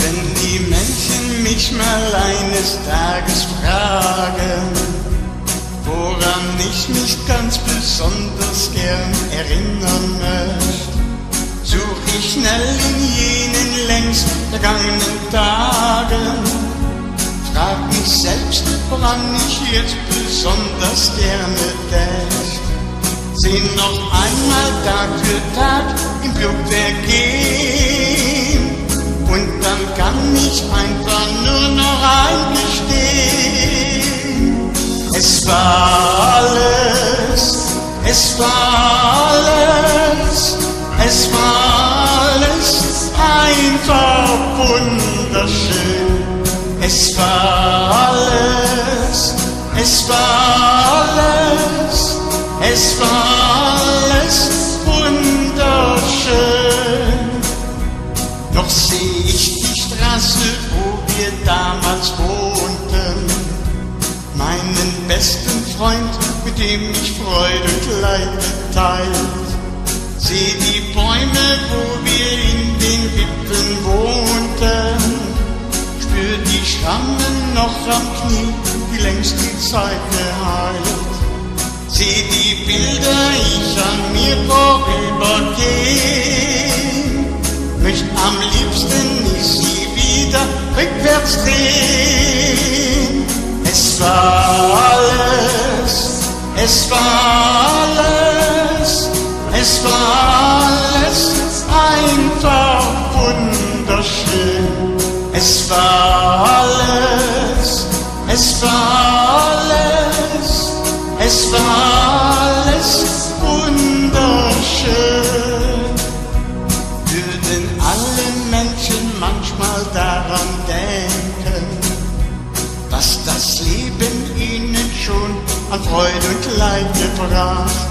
Wenn die Menschen mich mal eines Tages fragen, woran ich mich ganz besonders gern erinnern möchte, such ich schnell in jenen längst vergangenen Tagen, frag mich selbst, woran ich jetzt besonders gerne dächt. Seh noch einmal Tag für Tag im Club vergehen und dann kann ich einfach nur noch eingestehen. Es war alles, es war alles, es war alles einfach wunderschön. Es war alles, es war alles, es war Noch seh ich die Straße, wo wir damals wohnten, meinen besten Freund, mit dem ich Freude und Leid geteilt. Seh die Bäume, wo wir in den Wipfeln wohnten, spür die Schrammen noch am Knie, die längst die Zeit geheilt. Seh die Bilder, ich an mir vorübergehen, möcht am liebsten ich sie wieder rückwärts drehen. Es war alles, es war alles, es war alles einfach wunderschön. Es war alles, es war alles, an Freude und Leid gebracht,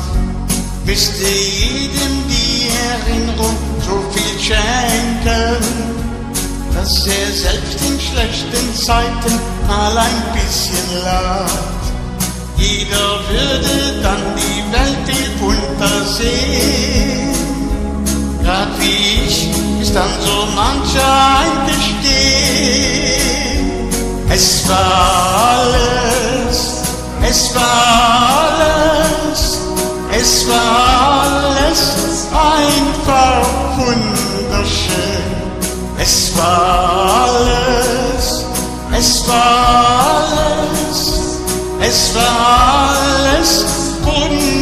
müsste jedem die Erinnerung so viel schenken, dass er selbst in schlechten Zeiten mal ein bisschen lacht. Jeder würde dann die Welt viel bunter sehen. Grad wie ich ist dann so mancher eingestehen. Es war alles, es war alles, es war alles einfach wunderschön. Es war alles, es war alles, es war alles wunderschön.